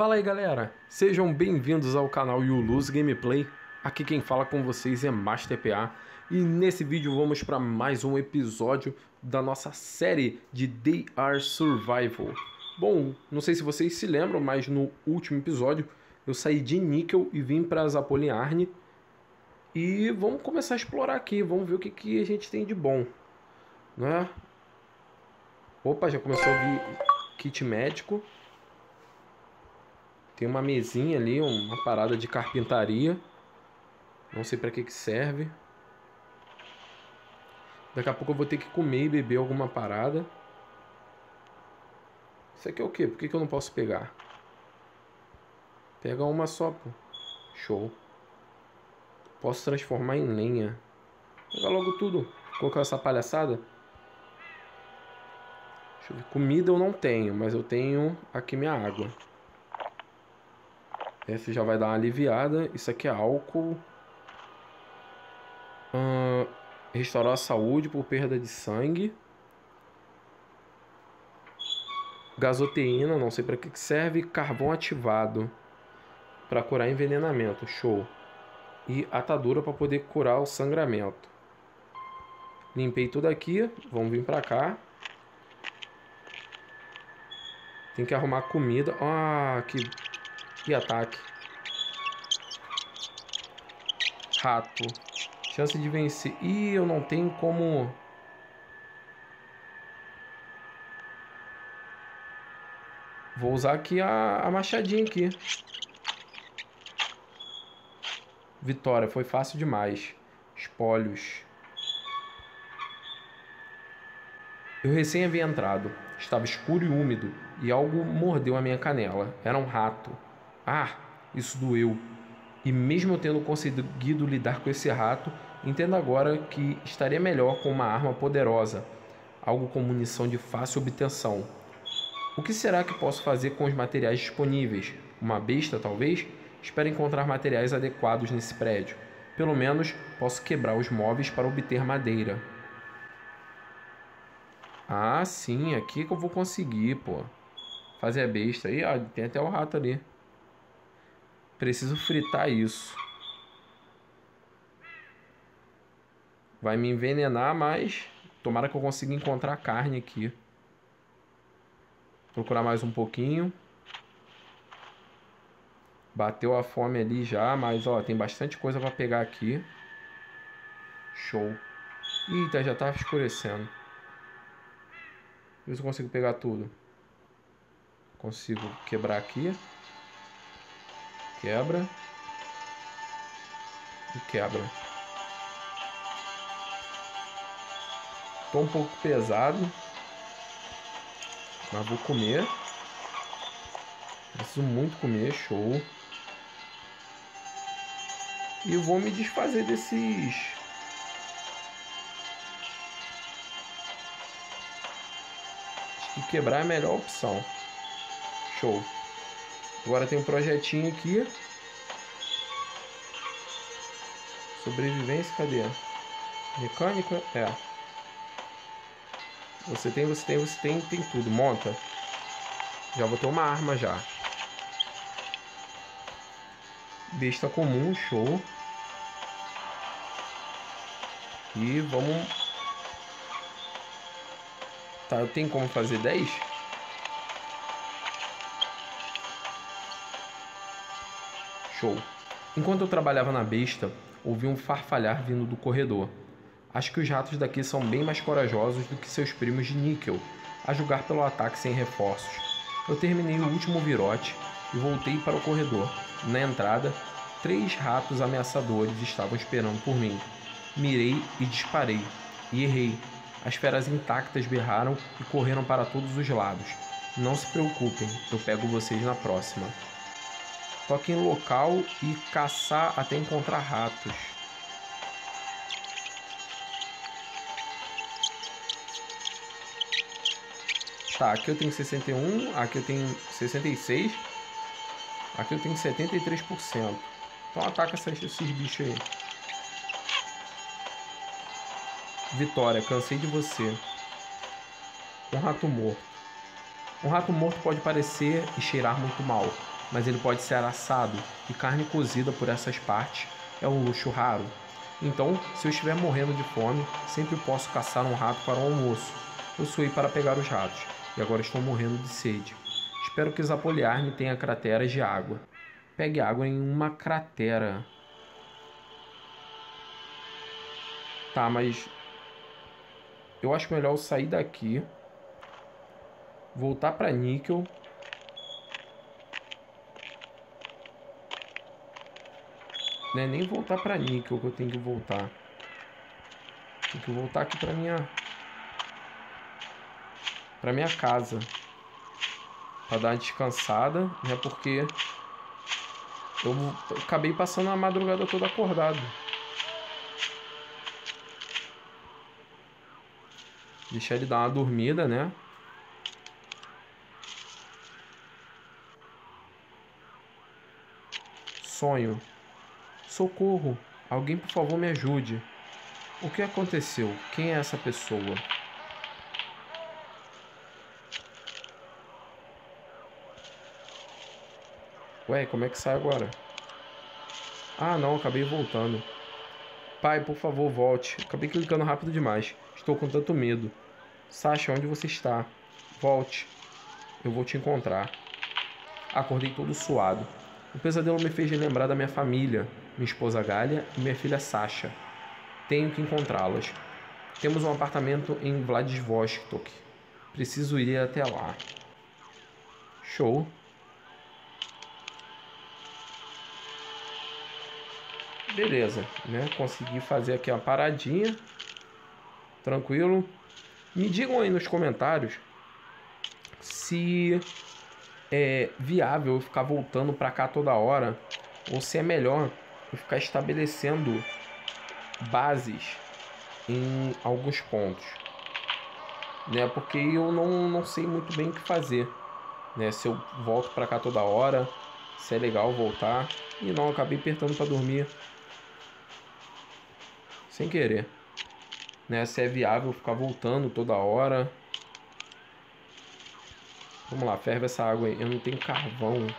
Fala aí galera, sejam bem-vindos ao canal Yuluz Gameplay. Aqui quem fala com vocês é Master PA e nesse vídeo vamos para mais um episódio da nossa série de They Are Survival. Bom, não sei se vocês se lembram, mas no último episódio eu saí de Níquel e vim para Zapoliarne e vamos começar a explorar aqui, vamos ver o que, que a gente tem de bom, né? Opa, já começou a vir kit médico. Tem uma mesinha ali, uma parada de carpintaria. Não sei para que que serve. Daqui a pouco eu vou ter que comer e beber alguma parada. Isso aqui é o que? Por que, que eu não posso pegar? Pega uma só, pô. Show. Posso transformar em lenha. Pega logo tudo. Colocar essa palhaçada. Deixa eu ver. Comida eu não tenho, mas eu tenho aqui minha água. Essa já vai dar uma aliviada. Isso aqui é álcool. Uh, restaurar a saúde por perda de sangue. Gasoteína, não sei para que serve. Carvão ativado para curar envenenamento. Show. E atadura para poder curar o sangramento. Limpei tudo aqui. Vamos vir para cá. Tem que arrumar comida. Ah, que, que ataque. Rato. Chance de vencer. Ih, eu não tenho como... Vou usar aqui a, a machadinha aqui. Vitória, foi fácil demais. Espólios. Eu recém havia entrado. Estava escuro e úmido, e algo mordeu a minha canela. Era um rato. Ah, isso doeu. E mesmo tendo conseguido lidar com esse rato, entendo agora que estaria melhor com uma arma poderosa, algo com munição de fácil obtenção. O que será que posso fazer com os materiais disponíveis? Uma besta, talvez? Espero encontrar materiais adequados nesse prédio. Pelo menos posso quebrar os móveis para obter madeira. Ah, sim, aqui que eu vou conseguir, pô. Fazer a besta. Aí, ó, tem até o rato ali. Preciso fritar isso. Vai me envenenar, mas tomara que eu consiga encontrar carne aqui. Procurar mais um pouquinho. Bateu a fome ali já, mas ó, tem bastante coisa para pegar aqui. Show. Eita, já tá escurecendo. Ver se eu consigo pegar tudo. Consigo quebrar aqui. Quebra. E quebra. Tô um pouco pesado. Mas vou comer. Preciso muito comer, show. E vou me desfazer desses Acho que quebrar é a melhor opção. Show. Agora tem um projetinho aqui. Sobrevivência, cadê? Mecânica? É. Você tem, você tem, você tem, tem tudo. Monta. Já vou ter uma arma já. Besta comum, show. E vamos... Tá, eu tenho como fazer 10? Show. Enquanto eu trabalhava na besta, ouvi um farfalhar vindo do corredor. Acho que os ratos daqui são bem mais corajosos do que seus primos de níquel, a julgar pelo ataque sem reforços. Eu terminei o último virote e voltei para o corredor. Na entrada, três ratos ameaçadores estavam esperando por mim. Mirei e disparei. E errei. As feras intactas berraram e correram para todos os lados. Não se preocupem, eu pego vocês na próxima. Toque em local e caçar até encontrar ratos. Tá, aqui eu tenho 61, aqui eu tenho 66, aqui eu tenho 73%. Então ataca esses bichos aí. Vitória, cansei de você. Um rato morto. Um rato morto pode parecer e cheirar muito mal, mas ele pode ser assado e carne cozida por essas partes é um luxo raro. Então, se eu estiver morrendo de fome, sempre posso caçar um rato para o almoço. Eu suei para pegar os ratos e agora estou morrendo de sede. Espero que Zapoliarne tenha crateras de água. Pegue água em uma cratera. Tá, mas eu acho melhor eu sair daqui, voltar para níquel. Não é nem voltar para níquel que eu tenho que voltar. Tenho que voltar aqui para minha para minha casa. Para dar uma descansada, né? Porque eu, eu acabei passando a madrugada toda acordado. Deixar ele dar uma dormida, né? Sonho. Socorro! Alguém, por favor, me ajude. O que aconteceu? Quem é essa pessoa? Ué, como é que sai agora? Ah, não, acabei voltando. Pai, por favor, volte. Acabei clicando rápido demais. Estou com tanto medo. Sasha, onde você está? Volte. Eu vou te encontrar. Acordei todo suado. O pesadelo me fez lembrar da minha família, minha esposa Galia e minha filha Sasha. Tenho que encontrá-las. Temos um apartamento em Vladivostok. Preciso ir até lá. Show. Beleza, né? Consegui fazer aqui uma paradinha. Tranquilo. Me digam aí nos comentários se é viável eu ficar voltando para cá toda hora ou se é melhor eu ficar estabelecendo bases em alguns pontos, né? Porque eu não, não sei muito bem o que fazer, né? Se eu volto para cá toda hora, se é legal voltar e não acabei apertando para dormir sem querer né? Se é viável ficar voltando toda hora. Vamos lá, ferve essa água aí. Eu não tenho carvão.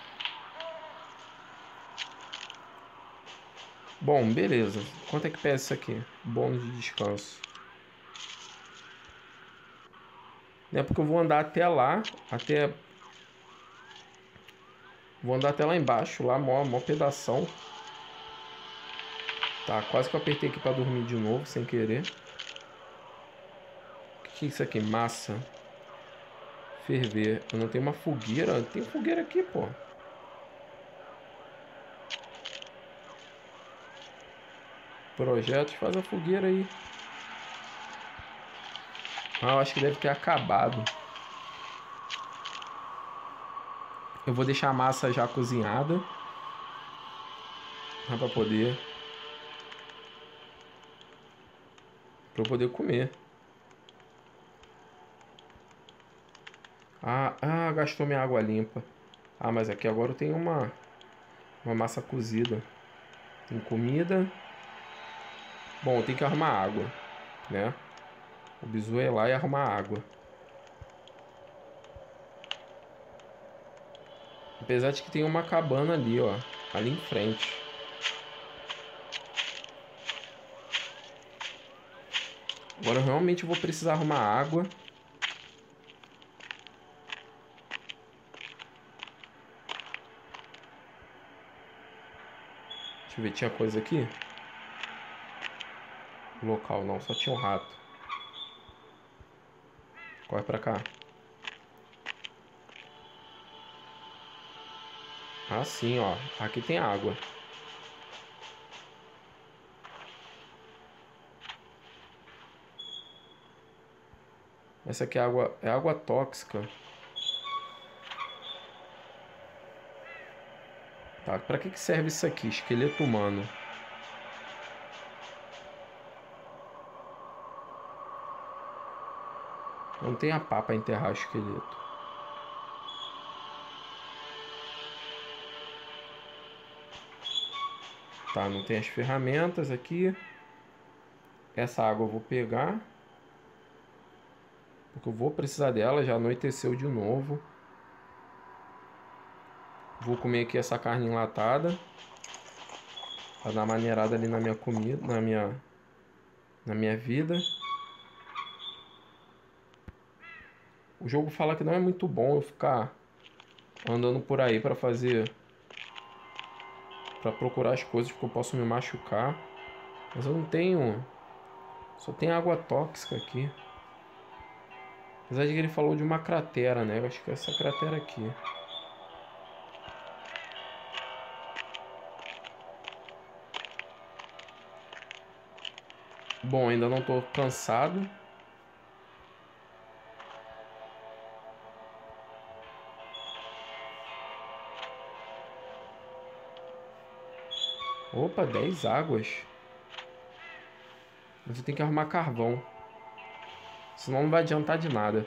Bom, beleza. Quanto é que pesa isso aqui? Bônus de descanso. É porque eu vou andar até lá, até... Vou andar até lá embaixo, lá, mó, mó pedação. Tá, quase que eu apertei aqui pra dormir de novo, sem querer que é isso aqui? Massa. Ferver. Eu não tenho uma fogueira. Tem fogueira aqui, pô. Projetos, faz a fogueira aí. Ah, eu acho que deve ter acabado. Eu vou deixar a massa já cozinhada. Pra poder... Pra eu poder comer. Ah, ah, gastou minha água limpa. Ah, mas aqui agora eu tenho uma, uma massa cozida. Tem comida. Bom, tem que arrumar água, né? O bizu é lá e arrumar água. Apesar de que tem uma cabana ali, ó. Ali em frente. Agora eu realmente vou precisar arrumar água. Deixa eu ver, tinha coisa aqui? Local não, só tinha um rato. Corre pra cá. Ah, sim, ó. Aqui tem água. Essa aqui é água, é água tóxica. Tá, pra que, que serve isso aqui? Esqueleto humano. Não tem a pá pra enterrar esqueleto. Tá, não tem as ferramentas aqui. Essa água eu vou pegar. Porque eu vou precisar dela, já anoiteceu de novo. Vou comer aqui essa carne enlatada. Pra dar maneirada ali na minha comida, na minha na minha vida. O jogo fala que não é muito bom eu ficar andando por aí para fazer para procurar as coisas porque eu posso me machucar. Mas eu não tenho só tem água tóxica aqui. Apesar de que ele falou de uma cratera, né? Eu acho que é essa cratera aqui. Bom, ainda não tô cansado. Opa, 10 águas. Mas eu tenho que arrumar carvão. Senão não vai adiantar de nada.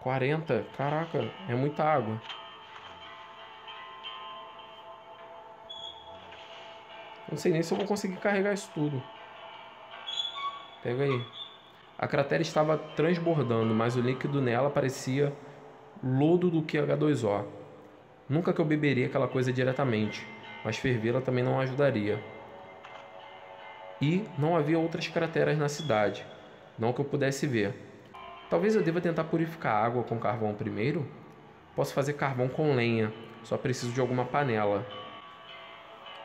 40, caraca, é muita água. Não sei nem se eu vou conseguir carregar isso tudo. Pega aí. A cratera estava transbordando, mas o líquido nela parecia lodo do que H2O. Nunca que eu beberia aquela coisa diretamente, mas fervê-la também não ajudaria. E não havia outras crateras na cidade, não que eu pudesse ver. Talvez eu deva tentar purificar a água com carvão primeiro? Posso fazer carvão com lenha, só preciso de alguma panela.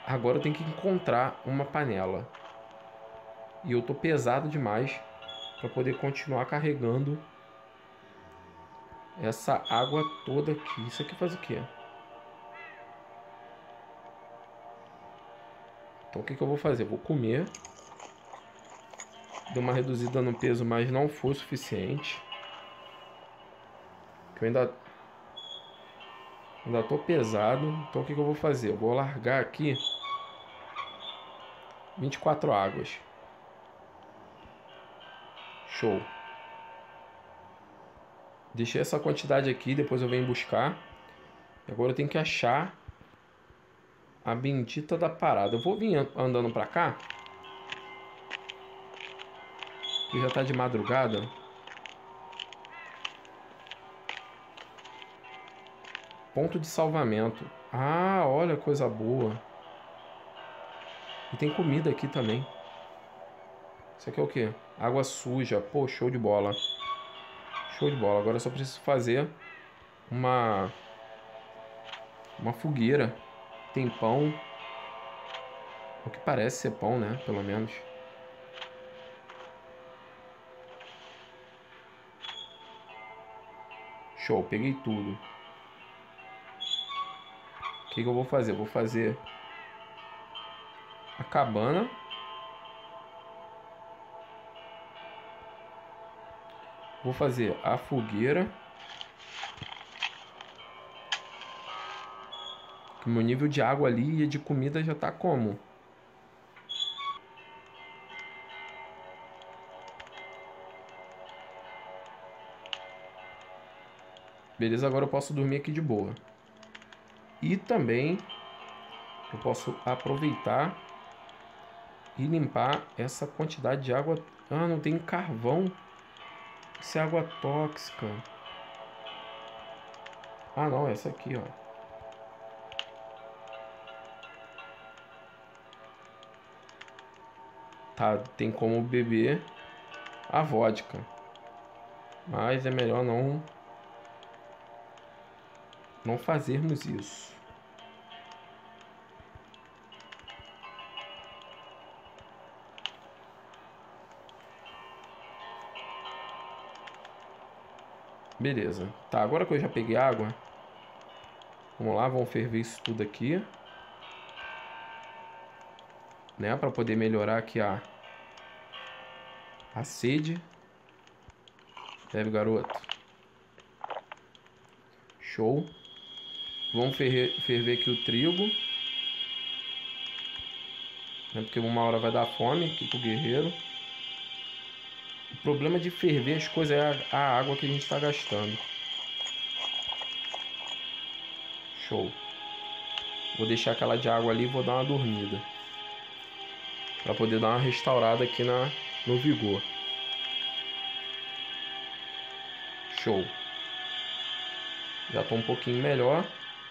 Agora eu tenho que encontrar uma panela. E eu tô pesado demais para poder continuar carregando essa água toda aqui. Isso aqui faz o quê? Então o que, que eu vou fazer? vou comer. Deu uma reduzida no peso, mas não foi suficiente. Eu ainda Ainda tô pesado, então o que, que eu vou fazer? Eu vou largar aqui 24 águas. Show. Deixei essa quantidade aqui, depois eu venho buscar. Agora eu tenho que achar a bendita da parada. Eu vou vir andando pra cá. Que já tá de madrugada. Ponto de salvamento. Ah, olha coisa boa. E tem comida aqui também. Isso aqui é o que? Água suja. Pô, show de bola. Show de bola. Agora eu só preciso fazer uma... Uma fogueira. Tem pão. O que parece ser pão, né? Pelo menos. Show, peguei tudo. O que, que eu vou fazer? Eu vou fazer a cabana. Vou fazer a fogueira. Que meu nível de água ali e de comida já tá como? Beleza, agora eu posso dormir aqui de boa. E também eu posso aproveitar e limpar essa quantidade de água. Ah, não tem carvão. Isso é água tóxica. Ah, não, essa aqui, ó. Tá, tem como beber a vodka. Mas é melhor não não fazermos isso. Beleza. Tá, agora que eu já peguei água, vamos lá, vamos ferver isso tudo aqui. Né, para poder melhorar aqui a a sede. Deve, garoto. Show. Vamos ferver, ferver aqui o trigo. Né, porque uma hora vai dar fome aqui pro guerreiro. O problema de ferver as coisas é a, a água que a gente está gastando. Show. Vou deixar aquela de água ali e vou dar uma dormida. Para poder dar uma restaurada aqui na, no vigor. Show. Já estou um pouquinho melhor.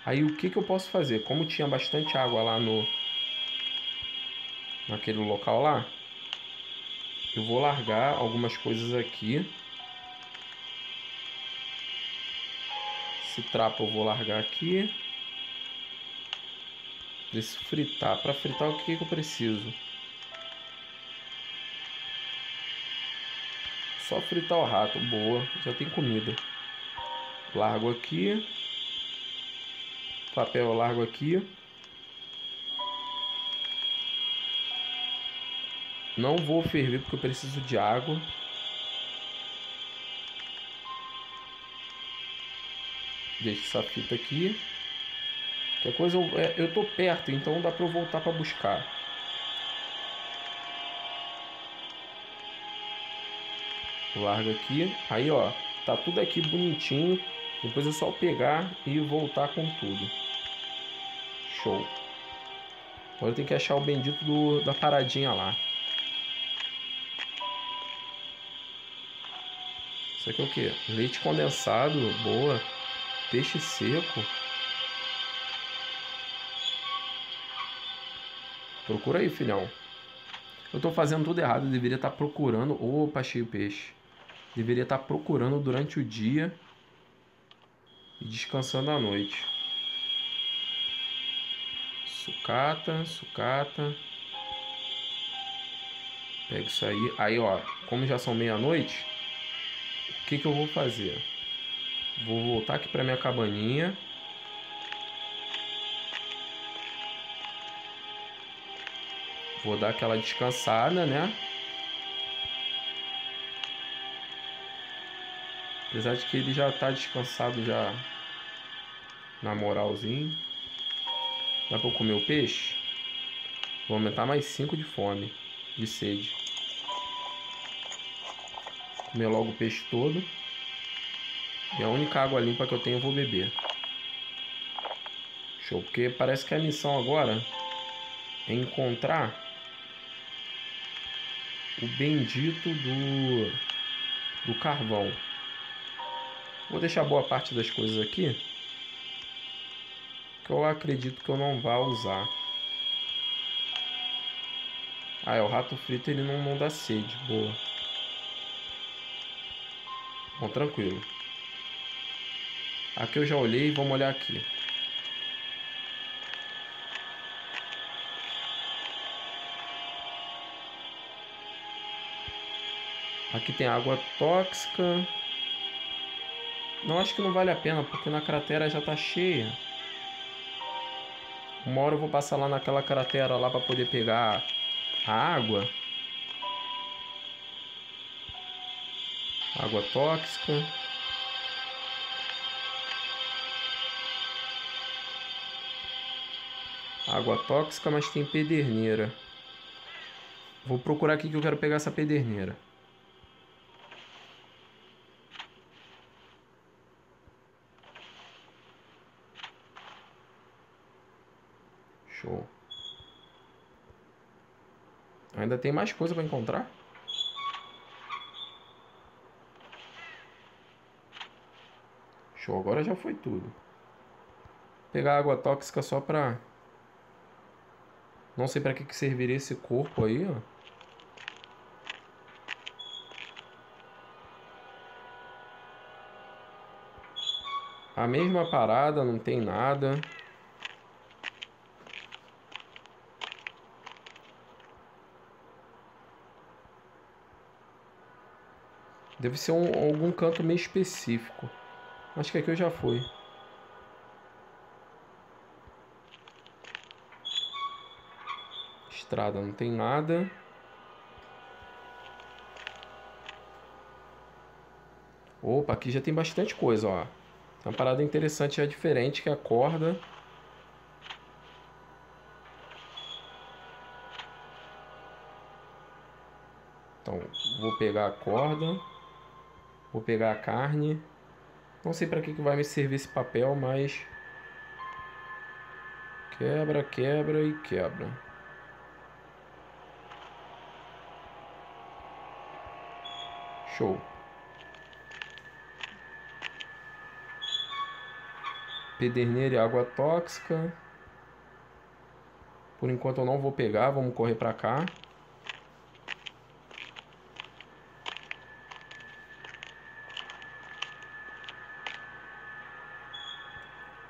Aí o que, que eu posso fazer? Como tinha bastante água lá no... Naquele local lá. Eu vou largar algumas coisas aqui. Esse trapo eu vou largar aqui. Preciso fritar. Para fritar o que, que eu preciso? Só fritar o rato. Boa. Já tem comida. Largo aqui. Papel largo aqui. Não vou ferver porque eu preciso de água. Deixa essa fita aqui. Que coisa eu, é, eu tô perto, então dá para eu voltar para buscar. Larga aqui. Aí, ó, tá tudo aqui bonitinho. Depois é só pegar e voltar com tudo. Show. Agora tenho que achar o bendito do, da paradinha lá. Isso aqui é o que? Leite condensado, boa. Peixe seco. Procura aí, filhão. Eu tô fazendo tudo errado. Eu deveria estar tá procurando. Opa, achei o peixe. Deveria estar procurando durante o dia e descansando à noite. Sucata, sucata. Pega isso aí. Aí, ó, como já são meia-noite, o que que eu vou fazer? Vou voltar aqui para minha cabaninha. Vou dar aquela descansada, né? Apesar de que ele já tá descansado já na moralzinho. Dá pra eu comer o peixe? Vou aumentar mais 5 de fome, de sede. Comer logo o peixe todo. E a única água limpa que eu tenho eu vou beber. Show, porque parece que a missão agora é encontrar o bendito do, do carvão. Vou deixar boa parte das coisas aqui que eu acredito que eu não vá usar. Ah, é, o rato frito ele não, não dá sede, boa. Bom, tranquilo. Aqui eu já olhei, vamos olhar aqui. Aqui tem água tóxica. Não, acho que não vale a pena, porque na cratera já tá cheia. Uma hora eu vou passar lá naquela cratera lá para poder pegar a água. Água tóxica. Água tóxica, mas tem pederneira. Vou procurar aqui que eu quero pegar essa pederneira. Show. Ainda tem mais coisa para encontrar? Show, agora já foi tudo. Vou pegar água tóxica só pra... Não sei pra que, que serviria esse corpo aí, ó. A mesma parada, não tem nada. Deve ser um, algum canto meio específico. Acho que aqui eu já fui. Estrada, não tem nada. Opa, aqui já tem bastante coisa, ó. Uma parada interessante é diferente que a corda. Então, vou pegar a corda. Vou pegar a carne. Não sei para que, que vai me servir esse papel, mas... Quebra, quebra e quebra. Show. Pederneira e água tóxica. Por enquanto eu não vou pegar, vamos correr pra cá.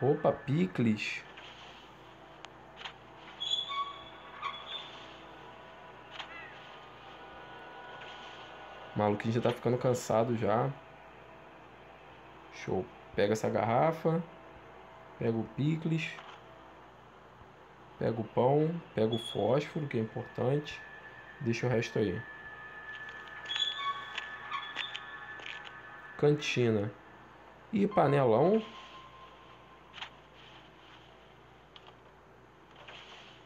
Opa, picles. O maluquinho já tá ficando cansado já. Show. Pega essa garrafa. Pega o picles. Pega o pão. Pega o fósforo, que é importante. Deixa o resto aí. Cantina. E panelão.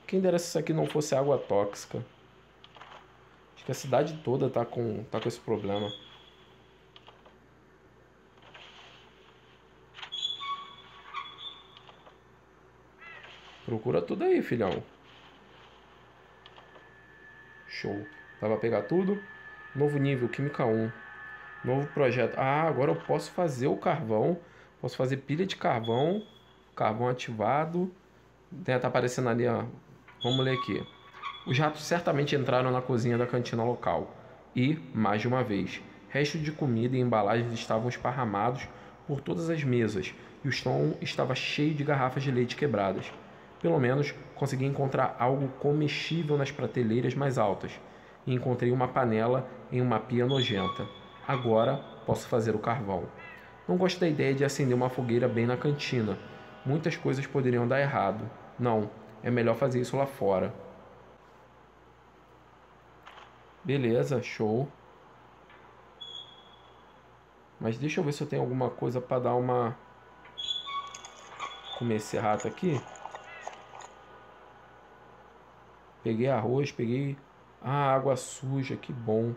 Quem dera se isso aqui não fosse água tóxica. Acho que a cidade toda tá com, tá com esse problema. Procura tudo aí, filhão. Show. Dá pra pegar tudo. Novo nível, Química 1. Novo projeto. Ah, agora eu posso fazer o carvão. Posso fazer pilha de carvão. Carvão ativado. Tá aparecendo ali, ó. Vamos ler aqui. Os ratos certamente entraram na cozinha da cantina local e, mais de uma vez, restos de comida e embalagens estavam esparramados por todas as mesas e o chão estava cheio de garrafas de leite quebradas. Pelo menos consegui encontrar algo comestível nas prateleiras mais altas e encontrei uma panela em uma pia nojenta. Agora posso fazer o carvão. Não gosto da ideia de acender uma fogueira bem na cantina. Muitas coisas poderiam dar errado. Não, é melhor fazer isso lá fora. Beleza, show. Mas deixa eu ver se eu tenho alguma coisa para dar uma... Comer esse rato aqui. Peguei arroz, peguei... Ah, água suja, que bom.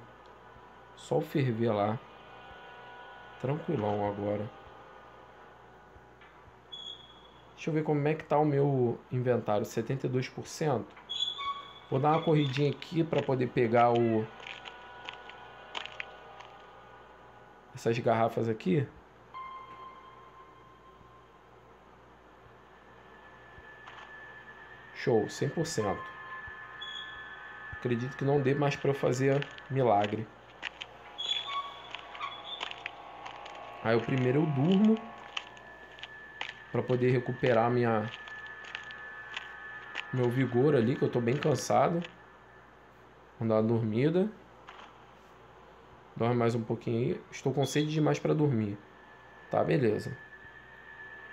Só ferver lá. Tranquilão agora. Deixa eu ver como é que tá o meu inventário, 72%. Vou dar uma corridinha aqui para poder pegar o essas garrafas aqui. Show, 100%. Acredito que não dê mais para fazer milagre. Aí o primeiro eu durmo para poder recuperar minha meu vigor ali, que eu tô bem cansado. Vou dar uma dormida. Dorme mais um pouquinho aí. Estou com sede demais para dormir. Tá, beleza.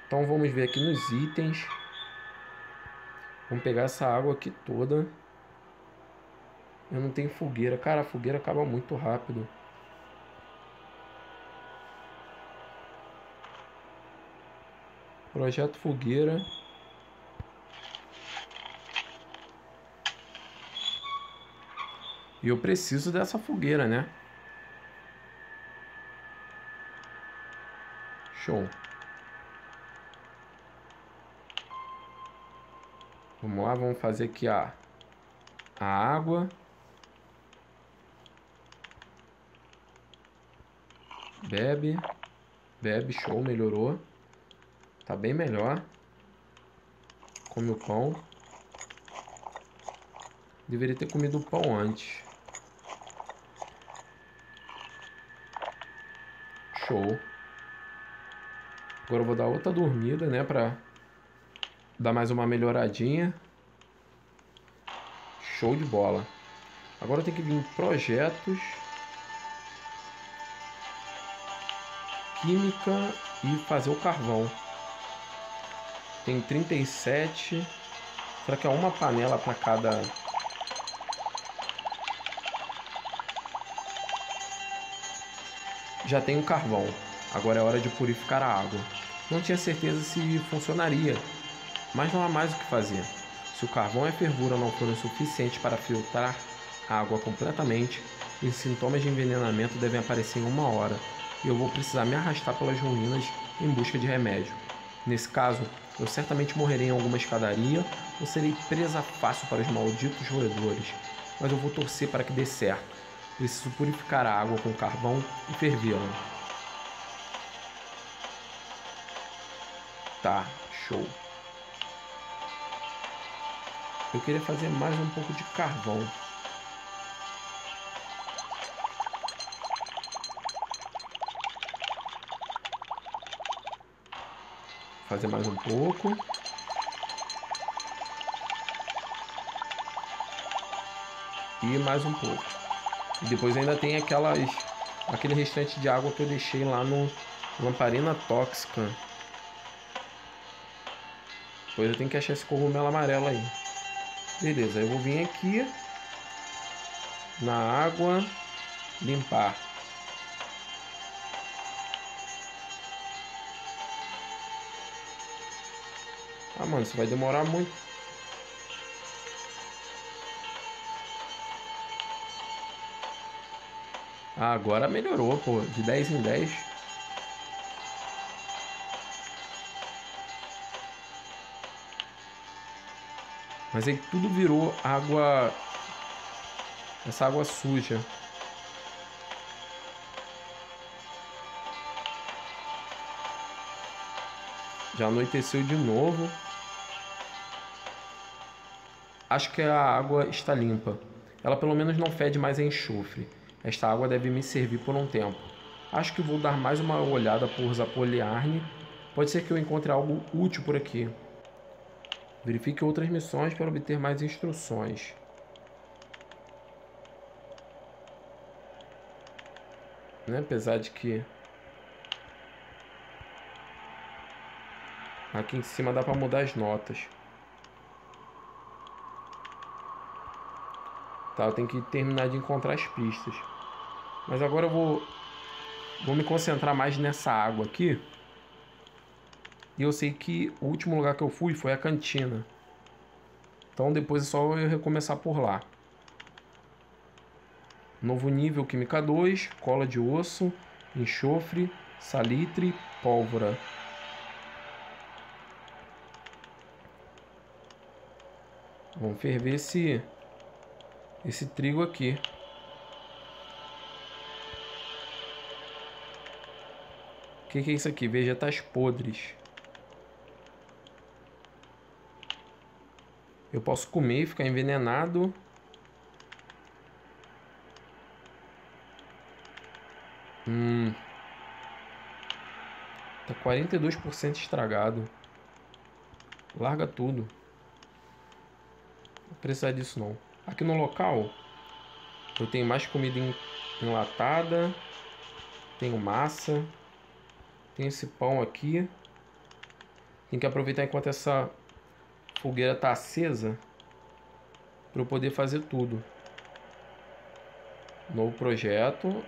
Então vamos ver aqui nos itens. Vamos pegar essa água aqui toda. Eu não tenho fogueira. Cara, a fogueira acaba muito rápido. Projeto Fogueira. E eu preciso dessa fogueira, né? Show. Vamos lá, vamos fazer aqui a, a água. Bebe. Bebe, show, melhorou. Tá bem melhor. Come o pão. Deveria ter comido o pão antes. Show. Agora eu vou dar outra dormida, né? Pra dar mais uma melhoradinha. Show de bola. Agora tem que vir projetos. Química e fazer o carvão. Tem 37. Será que é uma panela para cada... Já tem o carvão. Agora é hora de purificar a água. Não tinha certeza se funcionaria, mas não há mais o que fazer. Se o carvão e a fervura não forem suficientes para filtrar a água completamente, os sintomas de envenenamento devem aparecer em uma hora e eu vou precisar me arrastar pelas ruínas em busca de remédio. Nesse caso, eu certamente morrerei em alguma escadaria ou serei presa fácil para os malditos roedores, mas eu vou torcer para que dê certo. Preciso purificar a água com carvão e fervê-la. Tá, Show. Eu queria fazer mais um pouco de carvão. Fazer mais um pouco. E mais um pouco. E depois ainda tem aquelas aquele restante de água que eu deixei lá no lamparina tóxica. Depois eu tenho que achar esse cogumelo amarelo aí. Beleza, eu vou vir aqui na água limpar. Ah, mano, isso vai demorar muito. Ah, agora melhorou, pô. De 10 em 10. Mas aí tudo virou água. Essa água suja. Já anoiteceu de novo. Acho que a água está limpa. Ela pelo menos não fede mais a enxofre. Esta água deve me servir por um tempo. Acho que vou dar mais uma olhada por Zapoliarne. Pode ser que eu encontre algo útil por aqui. Verifique outras missões para obter mais instruções. Né? Apesar de que aqui em cima dá para mudar as notas. Tá, eu tenho que terminar de encontrar as pistas. Mas agora eu vou, vou me concentrar mais nessa água aqui. E eu sei que o último lugar que eu fui foi a cantina. Então depois é só eu recomeçar por lá. Novo nível Química 2, cola de osso, enxofre, salitre, pólvora. Vamos ferver esse, esse trigo aqui. O que, que é isso aqui? Vegetais podres. Eu posso comer e ficar envenenado. Hum. Tá 42% estragado. Larga tudo. Não precisa disso não. Aqui no local eu tenho mais comida enlatada. Tenho massa. Tem esse pão aqui. Tem que aproveitar enquanto essa fogueira tá acesa para eu poder fazer tudo. Novo projeto.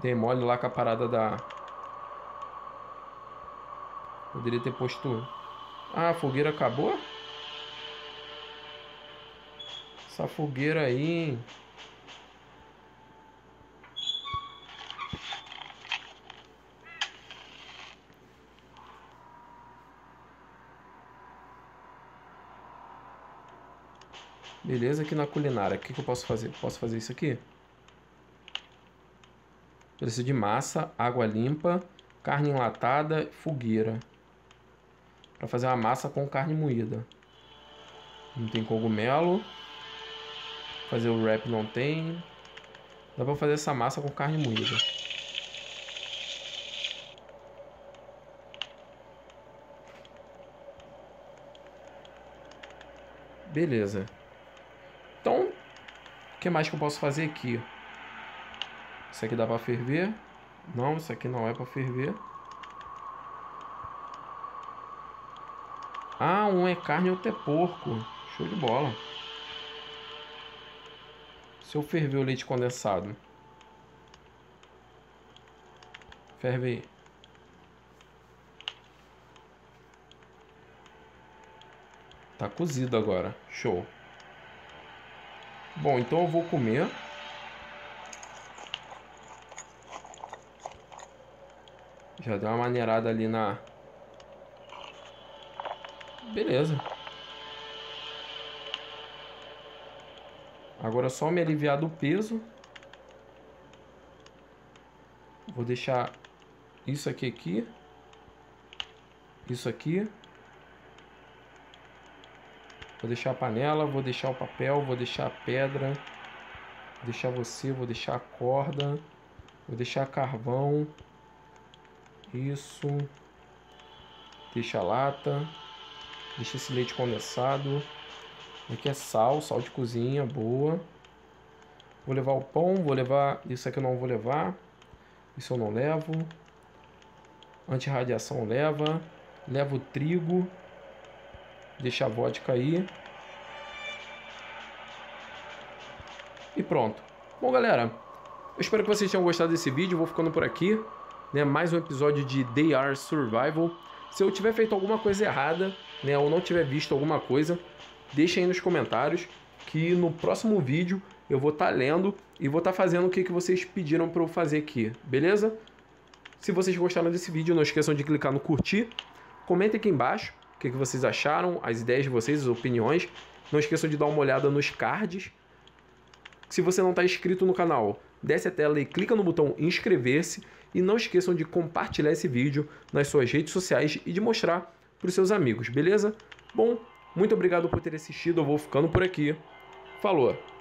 Demole lá com a parada da... Poderia ter posto... Ah, a fogueira acabou? Essa fogueira aí... Beleza, aqui na culinária, o que, que eu posso fazer? Posso fazer isso aqui? Preciso de massa, água limpa, carne enlatada, fogueira. Para fazer uma massa com carne moída. Não tem cogumelo. Fazer o wrap não tem. Dá para fazer essa massa com carne moída. Beleza. Então, o que mais que eu posso fazer aqui? Isso aqui dá para ferver. Não, isso aqui não é para ferver. Ah, um é carne e outro é porco. Show de bola. Se eu ferver o leite condensado. Ferve aí. Tá cozido agora. Show. Bom, então eu vou comer. Já deu uma maneirada ali na... Beleza. Agora é só me aliviar do peso. Vou deixar isso aqui aqui. Isso aqui. Vou deixar a panela, vou deixar o papel, vou deixar a pedra. Vou deixar você, vou deixar a corda. Vou deixar carvão. Isso. Deixa a lata. Deixa esse leite condensado. Aqui é sal, sal de cozinha, boa. Vou levar o pão, vou levar... Isso aqui eu não vou levar. Isso eu não levo. Antirradiação leva. Leva o trigo. Deixa a vodka aí. E pronto. Bom, galera, eu espero que vocês tenham gostado desse vídeo. Vou ficando por aqui. Né? Mais um episódio de They Are Survival. Se eu tiver feito alguma coisa errada, né, ou não tiver visto alguma coisa, deixem aí nos comentários que no próximo vídeo eu vou estar tá lendo e vou estar tá fazendo o que, que vocês pediram para eu fazer aqui, beleza? Se vocês gostaram desse vídeo, não esqueçam de clicar no curtir, comentem aqui embaixo o que, que vocês acharam, as ideias de vocês, as opiniões. Não esqueçam de dar uma olhada nos cards. Se você não está inscrito no canal, desce a tela e clica no botão inscrever-se e não esqueçam de compartilhar esse vídeo nas suas redes sociais e de mostrar para os seus amigos, beleza? Bom, muito obrigado por ter assistido, eu vou ficando por aqui. Falou!